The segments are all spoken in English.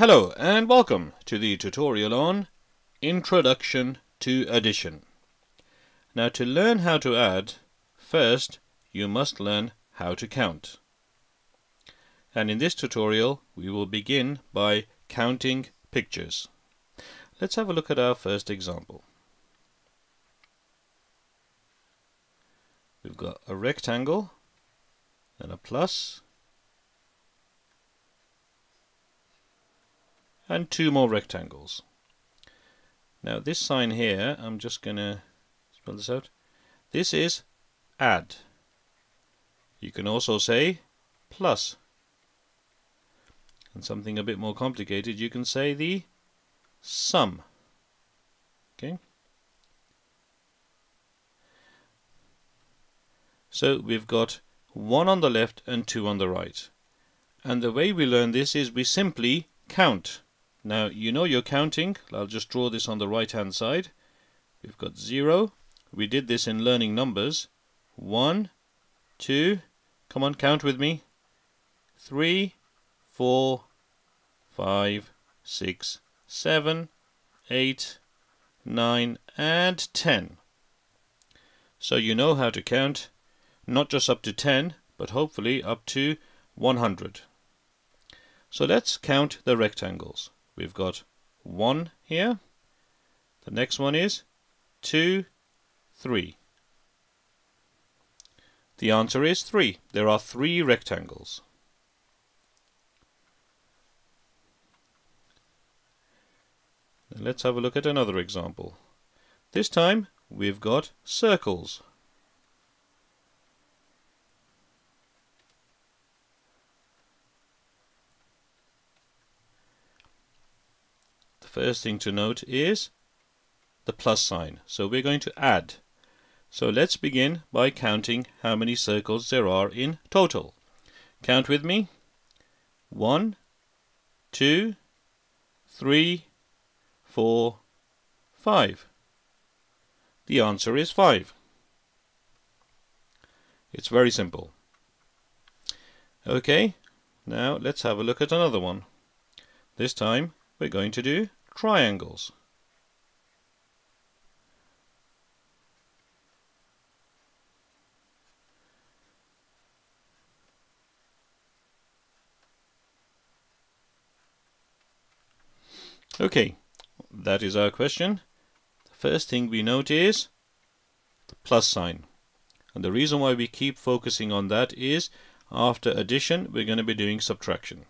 Hello and welcome to the tutorial on Introduction to Addition. Now to learn how to add, first you must learn how to count. And in this tutorial we will begin by counting pictures. Let's have a look at our first example. We've got a rectangle, then a plus, and two more rectangles. Now this sign here, I'm just going to spell this out. This is add. You can also say plus. And something a bit more complicated, you can say the sum. Okay. So we've got one on the left and two on the right. And the way we learn this is we simply count. Now you know you're counting. I'll just draw this on the right hand side. We've got 0. We did this in learning numbers. 1, 2, come on count with me. 3, 4, 5, 6, 7, 8, 9 and 10. So you know how to count not just up to 10 but hopefully up to 100. So let's count the rectangles. We've got 1 here. The next one is 2, 3. The answer is 3. There are 3 rectangles. Let's have a look at another example. This time we've got circles. First thing to note is the plus sign. So we're going to add. So let's begin by counting how many circles there are in total. Count with me. One, two, three, four, five. The answer is five. It's very simple. Okay, now let's have a look at another one. This time we're going to do triangles. Okay, that is our question. The first thing we note is the plus sign. And the reason why we keep focusing on that is after addition we're going to be doing subtraction.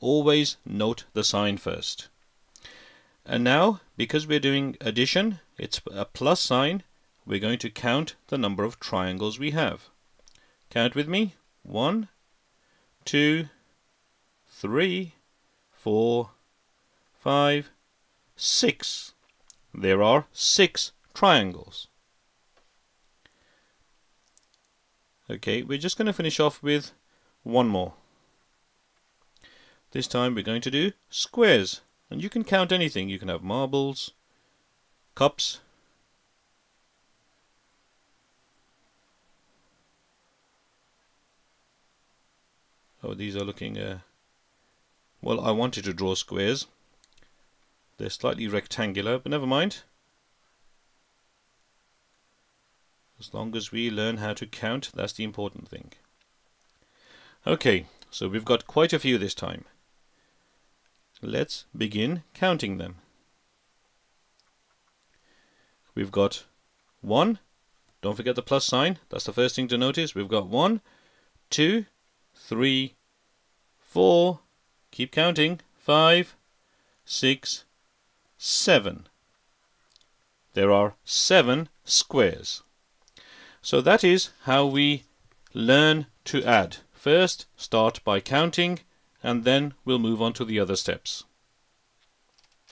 Always note the sign first. And now, because we're doing addition, it's a plus sign, we're going to count the number of triangles we have. Count with me. One, two, three, four, five, six. There are six triangles. Okay, we're just going to finish off with one more. This time we're going to do squares. And you can count anything. You can have marbles, cups, Oh, these are looking, uh, well, I wanted to draw squares. They're slightly rectangular, but never mind. As long as we learn how to count, that's the important thing. Okay, so we've got quite a few this time. Let's begin counting them. We've got 1. Don't forget the plus sign. That's the first thing to notice. We've got 1, 2, 3, 4. Keep counting. 5, 6, 7. There are 7 squares. So that is how we learn to add. First, start by counting and then we'll move on to the other steps.